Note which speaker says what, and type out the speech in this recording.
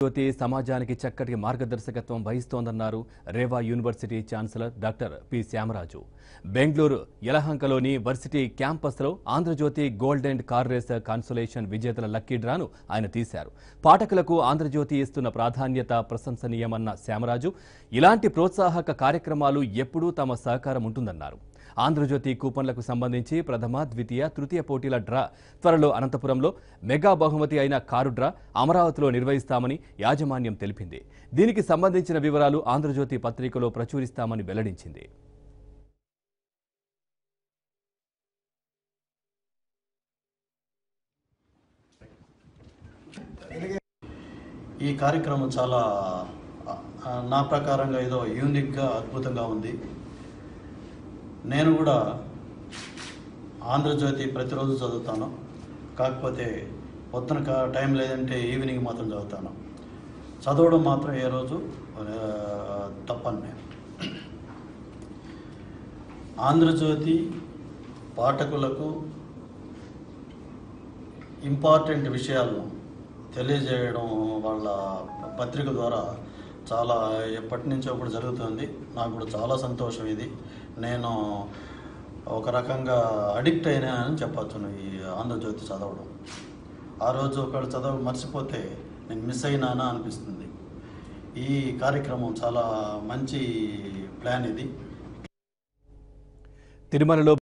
Speaker 1: జ్యోతి సమాజానికి చక్కటి మార్గదర్శకత్వం వహిస్తోందన్నారు Reva university chancellor doctor P Shyamaraju. Bengaluru యలహంకలోని varsity క్యాంపస్లో Andhra Jyothi gold and car racer consolation విజేతల lucky డ్రాను ఆయన తీశారు. పాఠకులకు ఆంధ్రజ్యోతి ఇస్తున్న ప్రాధాన్యత ప్రశంసనీయమన్న శ్యామరాజు ఇలాంటి ప్రోత్సాహక కార్యక్రమాలు ఎప్పుడూ తమ సహకారం ఉంటుందన్నారు. ఆంధ్రజ్యోతి కూపన్లకు సంబంధించి ప్రథమ ద్వితీయ తృతీయ పోటీల డ్రా. త్వరలో అనంతపురంలో మెగా బహుమతి అయిన కారు డ్రా అమరావతిలో నిర్వహిస్తామని యాజమాన్యం తెలిపింది. దీనికి సంబంధించిన వివరాలు ఆంధ్రజ్యోతి పత్రికలో ప్రచురిస్తామని వెల్లడించింది.
Speaker 2: ఈ కార్యక్రమం చాలా నా ప్రకారంగా ఏదో యూనిక్గా అద్భుతంగా ఉంది. నేను కూడా ఆంధ్రజ్యోతి ప్రతిరోజు చదువుతాను. కాకపోతే పొద్దున కా- టైం లేదంటే ఈవినింగ్ మాత్రం చదువుతాను. చదవడం మాత్రం ఏ రోజు తప్పని తప్పను నేను. ఆంధ్రజ్యోతి పాఠకులకు ఇంపార్టెంట్ విషయాలను తెలియజేయడం వాళ్ళ పత్రిక ద్వారా చాలా ఎప్పటి నుంచో ఇప్పుడు జరుగుతుంది. నాకు కూడా చాలా సంతోషం ఇది. నేను ఒక రకంగా అడిక్ట్ అయినా అని చెప్పచ్చు ఈ ఆంధ్రజ్యోతి చదవడం. ఆ రోజు ఒకళ్ళు చదవ మర్చిపోతే నేను మిస్ అయినానా అనిపిస్తుంది. ఈ కార్యక్రమం చాలా మంచి ప్లాన్ ఇది.
Speaker 1: తిరుమలలో